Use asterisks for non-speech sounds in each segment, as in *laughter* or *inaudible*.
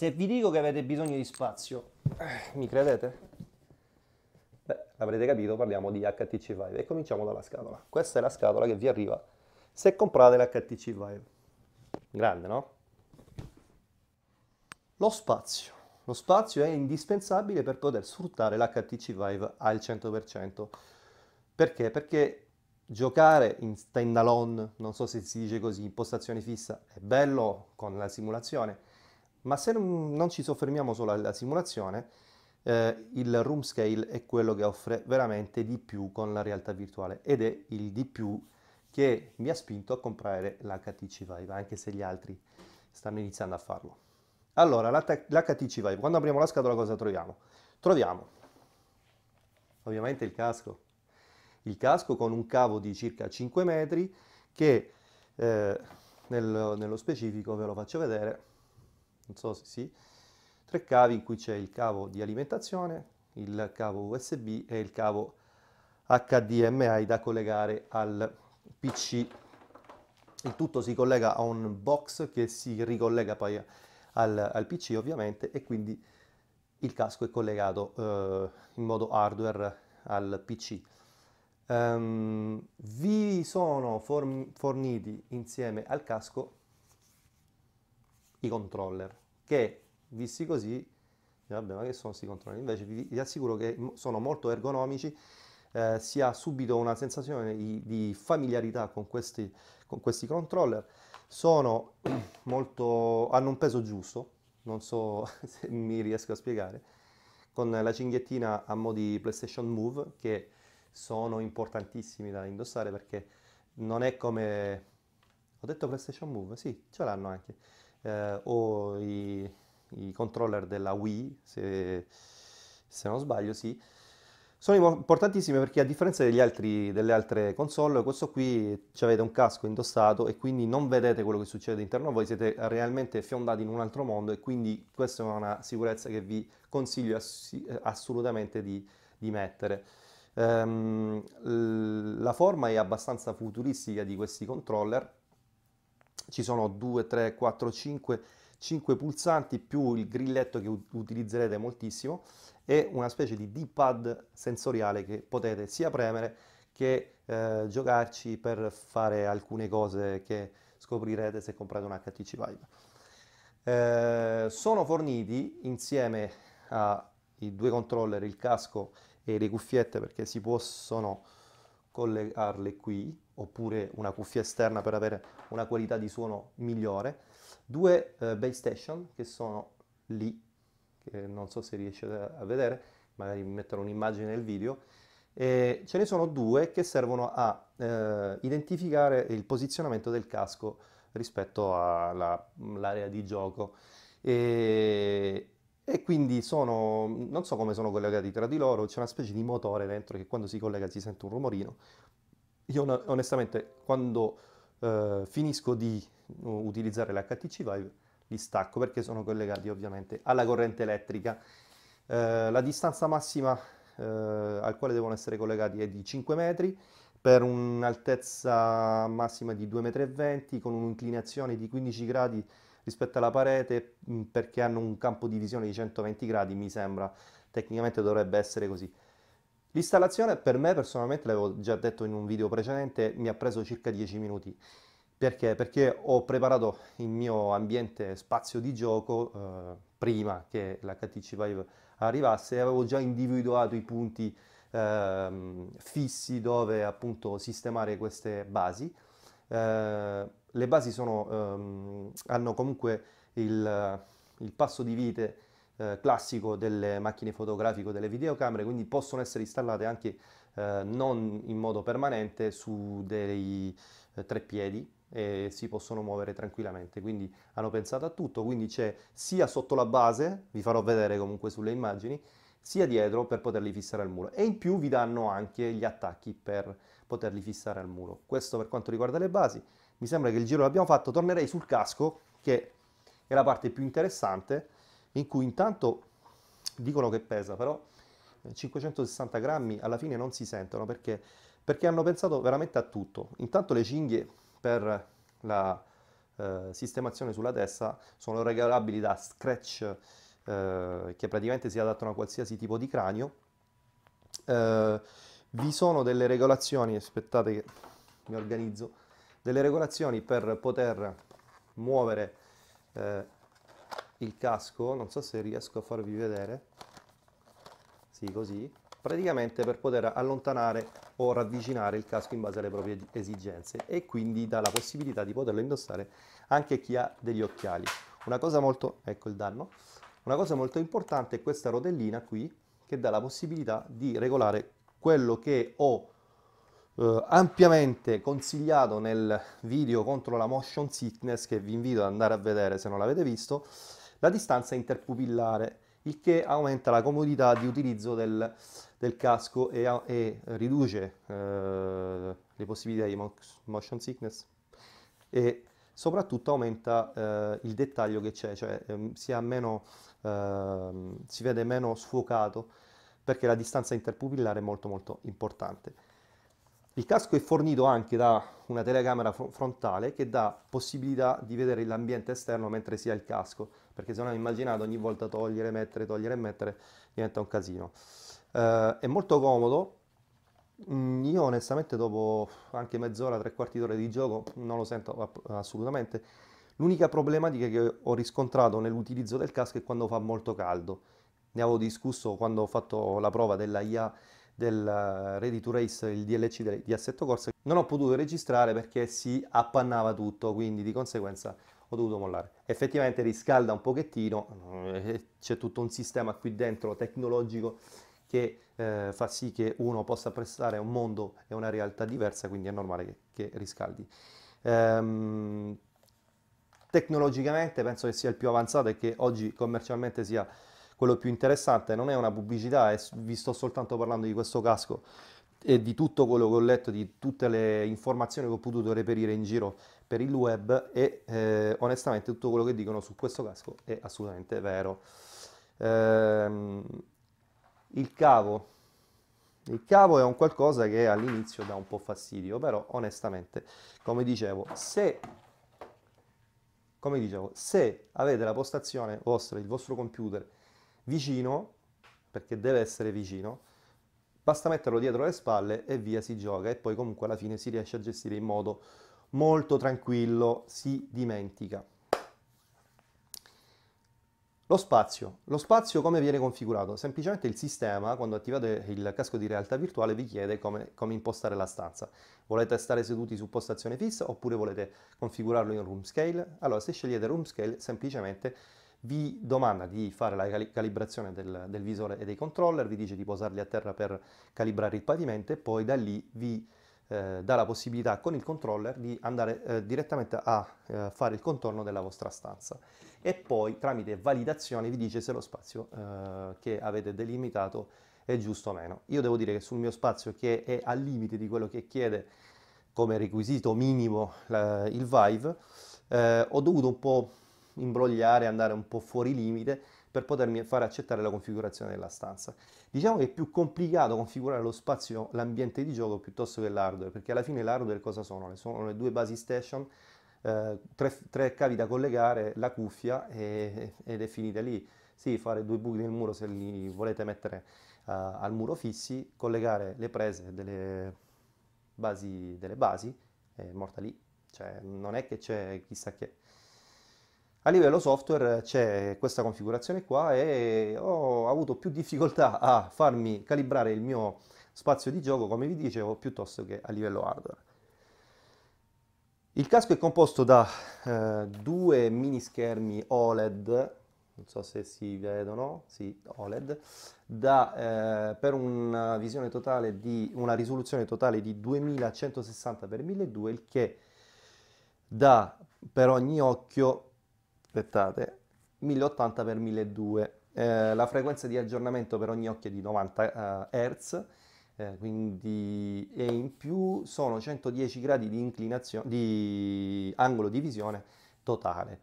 Se vi dico che avete bisogno di spazio, eh, mi credete? Beh, avrete capito, parliamo di HTC Vive e cominciamo dalla scatola. Questa è la scatola che vi arriva se comprate l'HTC Vive. Grande, no? Lo spazio. Lo spazio è indispensabile per poter sfruttare l'HTC Vive al 100%. Perché? Perché giocare in standalone, non so se si dice così, in postazione fissa, è bello con la simulazione, ma se non, ci soffermiamo solo alla simulazione, eh, il room scale è quello che offre veramente di più con la realtà virtuale ed è il di più che mi ha spinto a comprare l'HTC Vive, anche se gli altri stanno iniziando a farlo. Allora, l'HTC Vive, quando apriamo la scatola cosa troviamo? Troviamo ovviamente il casco, il casco con un cavo di circa 5 metri che eh, nel, nello specifico ve lo faccio vedere, non so se sì, tre cavi in cui c'è il cavo di alimentazione, il cavo USB e il cavo HDMI da collegare al PC. Il tutto si collega a un box che si ricollega poi al, al PC ovviamente e quindi il casco è collegato eh, in modo hardware al PC. Um, ehm, vi sono forniti insieme al casco i controller che visti così vabbè ma che sono questi controller? Invece vi, vi assicuro che sono molto ergonomici eh, si ha subito una sensazione di, di familiarità con questi, con questi, controller. Sono *clears throat* molto hanno un peso giusto non so *laughs* se mi riesco a spiegare con la cinghiettina a mo' di PlayStation Move che sono importantissimi da indossare perché non è come ho detto PlayStation Move? Sì ce l'hanno anche eh, o i, i, controller della Wii, se, se, non sbaglio, sì. Sono importantissime perché a differenza altri, delle altre console, questo qui avete un casco indossato e quindi non vedete quello che succede interno a voi, siete realmente fiondati in un altro mondo e quindi questa è una sicurezza che vi consiglio ass- assolutamente di, di mettere. Um, la forma è abbastanza futuristica di questi controller, ci sono 2, 3, 4, 5, 5 pulsanti più il grilletto che utilizzerete moltissimo e una specie di D-pad sensoriale che potete sia premere che eh, giocarci per fare alcune cose che scoprirete se comprate un HTC Vive. Eh, sono forniti insieme ai due controller, il casco e le cuffiette perché si possono collegarle qui oppure una cuffia esterna per avere una qualità di suono migliore, due eh, base station che sono lì, che non so se riescete a vedere, magari metterò un'immagine nel video, e ce ne sono due che servono a eh, identificare il posizionamento del casco rispetto all'area di gioco. E, e quindi sono, non so come sono collegati tra di loro, c'è una specie di motore dentro che quando si collega si sente un rumorino. Io onestamente quando eh, finisco di utilizzare l'HTC Vive li stacco perché sono collegati ovviamente alla corrente elettrica. Eh, la distanza massima eh, al quale devono essere collegati è di 5 metri per un'altezza massima di 2,20 m con un'inclinazione di 15 gradi rispetto alla parete perché hanno un campo di visione di 120 gradi, mi sembra, tecnicamente dovrebbe essere così. L'installazione per me personalmente, l'avevo già detto in un video precedente, mi ha preso circa 10 minuti. Perché? Perché ho preparato il mio ambiente spazio di gioco eh, prima che l'HTC Vive arrivasse e avevo già individuato i punti eh, fissi dove appunto sistemare queste basi. Eh, le basi sono, ehm, hanno comunque il, il, passo di vite eh, classico delle macchine fotografiche o delle videocamere, quindi possono essere installate anche eh, non in modo permanente su dei eh, tre piedi e si possono muovere tranquillamente. Quindi hanno pensato a tutto, quindi c'è sia sotto la base, vi farò vedere comunque sulle immagini, sia dietro per poterli fissare al muro e in più vi danno anche gli attacchi per poterli fissare al muro. Questo per quanto riguarda le basi mi sembra che il giro l'abbiamo fatto, tornerei sul casco, che è la parte più interessante, in cui intanto dicono che pesa, però 560 eh, grammi alla fine non si sentono perché, perché hanno pensato veramente a tutto. Intanto le cinghie per la, eh, sistemazione sulla testa sono regolabili da scratch eh, che praticamente si adattano a qualsiasi tipo di cranio. Eh, vi sono delle regolazioni, aspettate che mi organizzo, delle regolazioni per poter muovere eh, il casco, non so se riesco a farvi vedere, sì così, praticamente per poter allontanare o ravvicinare il casco in base alle proprie esigenze e quindi dà la possibilità di poterlo indossare anche chi ha degli occhiali. Una cosa molto, ecco il danno, una cosa molto importante è questa rotellina qui che dà la possibilità di regolare quello che ho eh, ampiamente consigliato nel video contro la motion sickness che vi invito ad andare a vedere se non l'avete visto, la distanza interpupillare, il che aumenta la comodità di utilizzo del, del casco e, e riduce eh, le possibilità di motion sickness e soprattutto aumenta eh, il dettaglio che c'è, cioè si, meno, ehm, si vede meno sfuocato perché la distanza interpupillare è molto molto importante. Il casco è fornito anche da una telecamera frontale che dà possibilità di vedere l'ambiente esterno mentre si ha il casco, perché se no immaginate ogni volta togliere, mettere, togliere e mettere diventa un casino. Uh, è molto comodo, mm, io onestamente dopo anche mezz'ora, tre quarti d'ora di gioco non lo sento assolutamente. L'unica problematica che ho riscontrato nell'utilizzo del casco è quando fa molto caldo. Ne avevo discusso quando ho fatto la prova della IA del Ready to Race, il DLC di Assetto Corsa. Non ho potuto registrare perché si appannava tutto, quindi di conseguenza ho dovuto mollare. Effettivamente riscalda un pochettino, eh, c'è tutto un sistema qui dentro tecnologico che eh, fa sì che uno possa prestare un mondo e una realtà diversa, quindi è normale che, che riscaldi. Ehm, tecnologicamente penso che sia il più avanzato e che oggi commercialmente sia quello più interessante. Non è una pubblicità, è, vi sto soltanto parlando di questo casco e di tutto quello che ho letto, di tutte le informazioni che ho potuto reperire in giro per il web e eh, onestamente tutto quello che dicono su questo casco è assolutamente vero. Ehm, il cavo. Il cavo è un qualcosa che all'inizio dà un po' fastidio, però onestamente, come dicevo, se, come dicevo, se avete la postazione vostra, il vostro computer vicino, perché deve essere vicino, basta metterlo dietro le spalle e via si gioca e poi comunque alla fine si riesce a gestire in modo molto tranquillo, si dimentica. Lo spazio. Lo spazio come viene configurato? Semplicemente il sistema, quando attivate il casco di realtà virtuale, vi chiede come, come, impostare la stanza. Volete stare seduti su postazione fissa oppure volete configurarlo in room scale? Allora, se scegliete room scale, semplicemente vi domanda di fare la calibrazione del, del visore e dei controller, vi dice di posarli a terra per calibrare il pavimento e poi da lì vi eh, dà la possibilità con il controller di andare eh, direttamente a eh, fare il contorno della vostra stanza e poi tramite validazione vi dice se lo spazio eh, che avete delimitato è giusto o meno. Io devo dire che sul mio spazio che è al limite di quello che chiede come requisito minimo la, il Vive, eh, ho dovuto un po' imbrogliare, andare un po' fuori limite per potermi fare accettare la configurazione della stanza. Diciamo che è più complicato configurare lo spazio, l'ambiente di gioco piuttosto che l'hardware, perché alla fine l'hardware cosa sono? Sono le due basi station, eh, tre, tre, cavi da collegare, la cuffia e, ed è finita lì. Sì, fare due buchi nel muro se li volete mettere uh, al muro fissi, collegare le prese delle basi, delle basi è morta lì. Cioè, non è che c'è chissà che a livello software c'è questa configurazione qua e ho avuto più difficoltà a farmi calibrare il mio spazio di gioco, come vi dicevo, piuttosto che a livello hardware. Il casco è composto da eh, due mini schermi OLED, non so se si vedono, sì, OLED, da, eh, per una visione totale di una risoluzione totale di 2160x1200, il che dà per ogni occhio aspettate, 1080x1200. Eh, la frequenza di aggiornamento per ogni occhio è di 90 eh, Hz, eh, quindi e in più sono 110 gradi di inclinazione, di angolo di visione totale.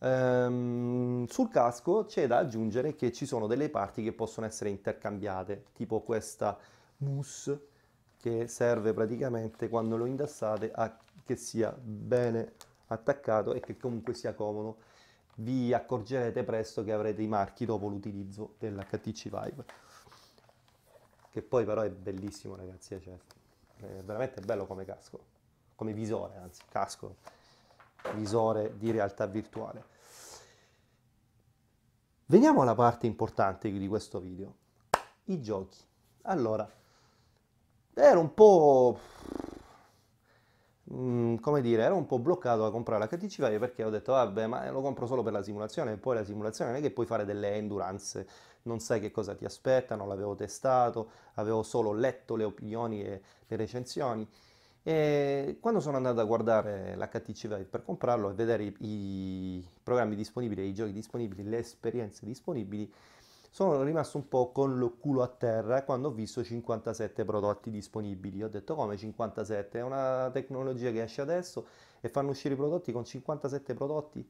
Ehm, sul casco c'è da aggiungere che ci sono delle parti che possono essere intercambiate, tipo questa mousse che serve praticamente quando lo indossate a che sia bene attaccato e che comunque sia comodo. Vi accorgerete presto che avrete i marchi dopo l'utilizzo dell'HTC Vive. Che poi però è bellissimo ragazzi, eh, cioè, è veramente bello come casco, come visore anzi, casco, visore di realtà virtuale. Veniamo alla parte importante di questo video, i giochi. Allora, ero un po', mm, come dire, ero un po' bloccato a comprare la KTC Vive perché ho detto, vabbè, ma lo compro solo per la simulazione, e poi la simulazione non è che puoi fare delle endurance, non sai che cosa ti aspetta, non l'avevo testato, avevo solo letto le opinioni e le recensioni. E quando sono andato a guardare l'HTC per comprarlo e vedere i, i programmi disponibili, i giochi disponibili, le esperienze disponibili, sono rimasto un po' con lo culo a terra quando ho visto 57 prodotti disponibili. Ho detto come 57? È una tecnologia che esce adesso e fanno uscire i prodotti con 57 prodotti?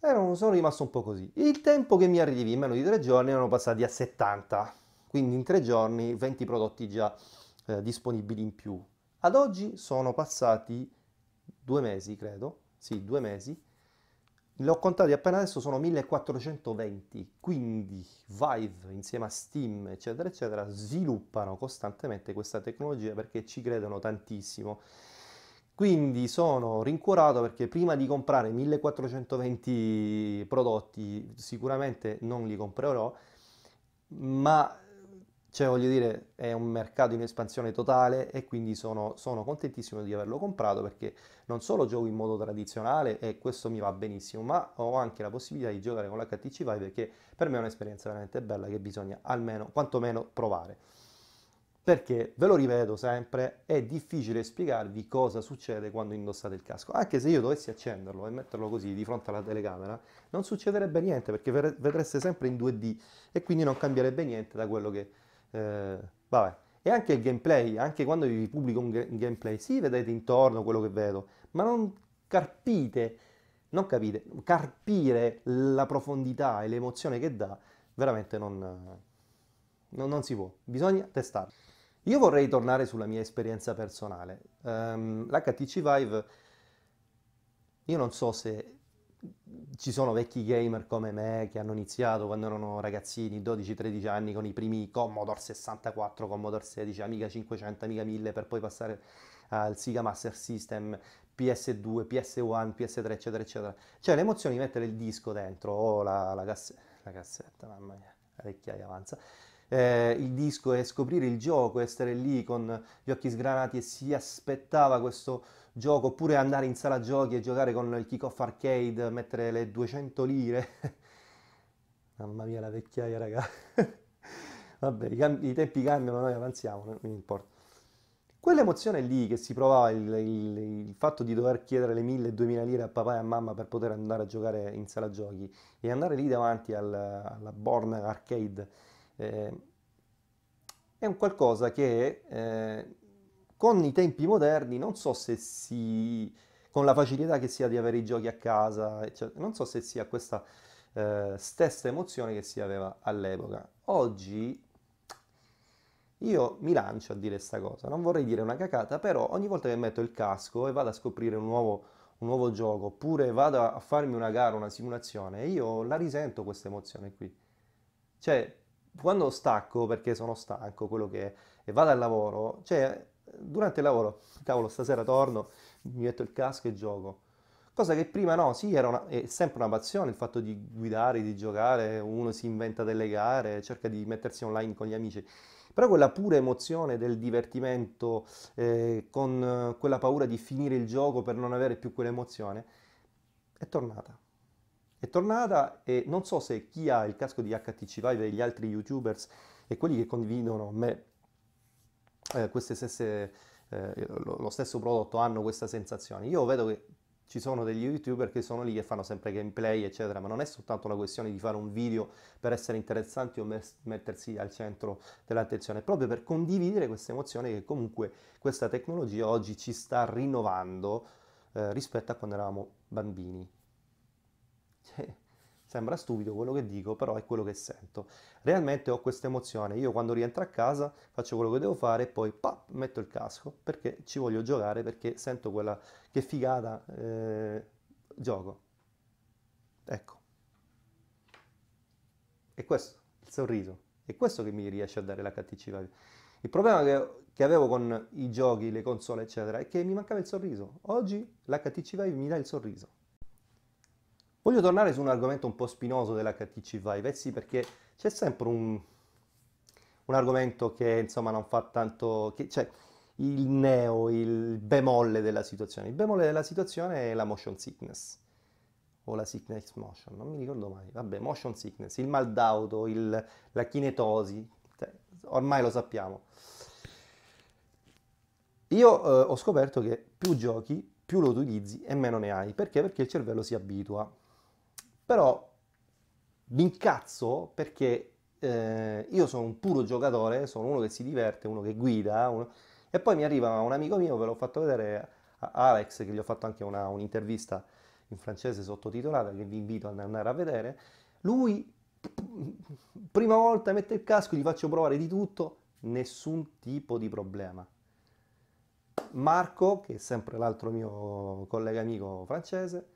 Ero, sono rimasto un po' così. Il tempo che mi arrivi in meno di tre giorni erano passati a 70, quindi in tre giorni 20 prodotti già eh, disponibili in più. Ad oggi sono passati due mesi, credo, sì, due mesi, li ho contati appena adesso, sono 1420, quindi Vive insieme a Steam, eccetera, eccetera, sviluppano costantemente questa tecnologia perché ci credono tantissimo. Quindi sono rincuorato perché prima di comprare 1420 prodotti sicuramente non li comprerò, ma cioè, voglio dire, è un mercato in espansione totale e quindi sono, sono, contentissimo di averlo comprato perché non solo gioco in modo tradizionale e questo mi va benissimo, ma ho anche la possibilità di giocare con l'HTC Vive perché per me è un'esperienza veramente bella che bisogna almeno, quantomeno, provare. Perché, ve lo ripeto sempre, è difficile spiegarvi cosa succede quando indossate il casco. Anche se io dovessi accenderlo e metterlo così di fronte alla telecamera, non succederebbe niente perché vedreste sempre in 2D e quindi non cambierebbe niente da quello che eh, vabbè. E anche il gameplay, anche quando vi pubblico un, ga- gameplay, sì, vedete intorno quello che vedo, ma non carpite, non capite, carpire la profondità e l'emozione che dà, veramente non, non, non si può, bisogna testare. Io vorrei tornare sulla mia esperienza personale. Um, L'HTC Vive, io non so se ci sono vecchi gamer come me che hanno iniziato quando erano ragazzini, 12-13 anni, con i primi Commodore 64, Commodore 16, Amiga 500, Amiga 1000, per poi passare al Sega Master System, PS2, PS1, PS3, eccetera, eccetera. Cioè l'emozione di mettere il disco dentro, o la, la, cass- la cassetta, mamma mia, la vecchiaia avanza, eh, il disco e scoprire il gioco, essere lì con gli occhi sgranati e si aspettava questo gioco, oppure andare in sala giochi e giocare con il kick-off arcade, mettere le 200 lire. *laughs* Mamma mia, la vecchiaia, raga. *laughs* Vabbè, i, cambi, i, tempi cambiano, noi avanziamo, non mi importa. Quell'emozione lì che si provava, il, il, il, fatto di dover chiedere le 1000-2000 lire a papà e a mamma per poter andare a giocare in sala giochi e andare lì davanti al, alla Born Arcade, eh, è un qualcosa che eh, con i tempi moderni non so se si, con la facilità che sia di avere i giochi a casa, eccetera, non so se sia questa eh, stessa emozione che si aveva all'epoca. Oggi io mi lancio a dire questa cosa, non vorrei dire una cacata, però ogni volta che metto il casco e vado a scoprire un nuovo, un nuovo gioco, oppure vado a farmi una gara, una simulazione, io la risento questa emozione qui. Cioè, quando stacco, perché sono stanco, quello che è, e vado al lavoro, cioè durante il lavoro, cavolo, stasera torno, mi metto il casco e gioco. Cosa che prima no, sì, una, è sempre una passione il fatto di guidare, di giocare, uno si inventa delle gare, cerca di mettersi online con gli amici. Però quella pura emozione del divertimento, eh, con quella paura di finire il gioco per non avere più quell'emozione, è tornata. È tornata e non so se chi ha il casco di HTC Vive e gli altri youtubers e quelli che condividono me eh, stesse, eh, lo, stesso prodotto hanno questa sensazione. Io vedo che ci sono degli youtuber che sono lì che fanno sempre gameplay, eccetera, ma non è soltanto una questione di fare un video per essere interessanti o mes- mettersi al centro dell'attenzione, è proprio per condividere questa emozione che comunque questa tecnologia oggi ci sta rinnovando eh, rispetto a quando eravamo bambini. Cioè, sembra stupido quello che dico, però è quello che sento. Realmente ho questa emozione. Io quando rientro a casa faccio quello che devo fare e poi pa, metto il casco perché ci voglio giocare, perché sento quella che figata eh, gioco. Ecco. E questo, il sorriso. È questo che mi riesce a dare la HTC Vive. Il problema che, che, avevo con i giochi, le console, eccetera, è che mi mancava il sorriso. Oggi l'HTC Vive mi dà il sorriso. Voglio tornare su un argomento un po' spinoso dell'HTC Vive, eh sì, perché c'è sempre un, un argomento che insomma non fa tanto... Che, cioè, il neo, il bemolle della situazione. Il bemolle della situazione è la motion sickness o la sickness motion, non mi ricordo mai. Vabbè, motion sickness, il mal d'auto, il, la kinetosi, cioè, ormai lo sappiamo. Io eh, ho scoperto che più giochi, più lo utilizzi e meno ne hai. Perché? Perché il cervello si abitua. Però mi incazzo perché eh, io sono un puro giocatore, sono uno che si diverte, uno che guida, uno... e poi mi arriva un amico mio, ve l'ho fatto vedere, Alex, che gli ho fatto anche una, un'intervista in francese sottotitolata, che vi invito ad andare a vedere. Lui, prima volta mette il casco, gli faccio provare di tutto, nessun tipo di problema. Marco, che è sempre l'altro mio collega amico francese,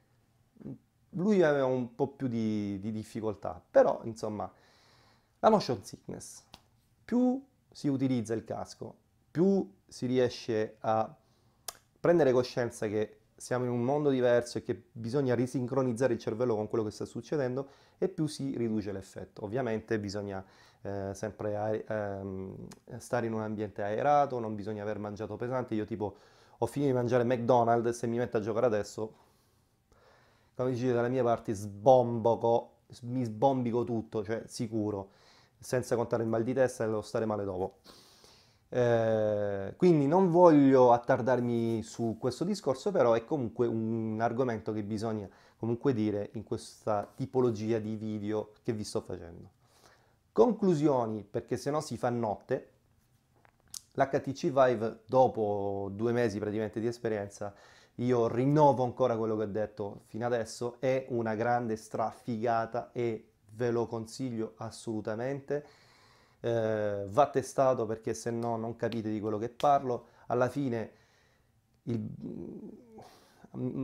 lui aveva un po' più di, di difficoltà, però insomma la motion sickness, più si utilizza il casco, più si riesce a prendere coscienza che siamo in un mondo diverso e che bisogna risincronizzare il cervello con quello che sta succedendo e più si riduce l'effetto. Ovviamente bisogna eh, sempre ehm, stare in un ambiente aerato, non bisogna aver mangiato pesante. Io tipo ho finito di mangiare McDonald's se mi metto a giocare adesso come dice dalla mia parte, sbomboco, mi sbombico tutto, cioè sicuro, senza contare il mal di testa e lo stare male dopo. Eh, quindi non voglio attardarmi su questo discorso, però è comunque un argomento che bisogna comunque dire in questa tipologia di video che vi sto facendo. Conclusioni, perché se no si fa notte. L'HTC Vive, dopo due mesi praticamente di esperienza, io rinnovo ancora quello che ho detto fino adesso, è una grande strafigata e ve lo consiglio assolutamente. Eh, va testato perché se no non capite di quello che parlo. Alla fine, il,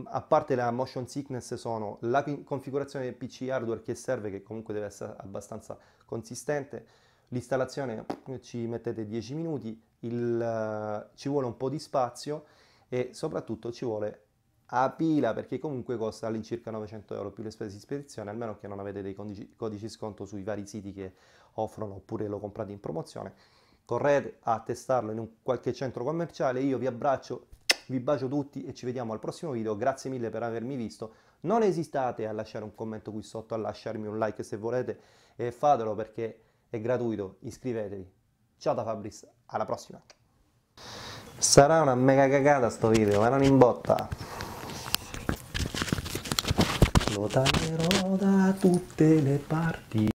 a parte la motion sickness, sono la configurazione del PC hardware che serve, che comunque deve essere abbastanza consistente. L'installazione ci mettete 10 minuti, il, ci vuole un po' di spazio e soprattutto ci vuole a pila perché comunque costa all'incirca 900 euro più le spese di spedizione, almeno che non avete dei codici, codici sconto sui vari siti che offrono oppure lo comprate in promozione. Correte a testarlo in un qualche centro commerciale, io vi abbraccio, vi bacio tutti e ci vediamo al prossimo video, grazie mille per avermi visto, non esitate a lasciare un commento qui sotto, a lasciarmi un like se volete e fatelo perché è gratuito, iscrivetevi. Ciao da Fabris, alla prossima! Sarà una mega cagata sto video, ma non in botta. Lo taglierò da tutte le parti.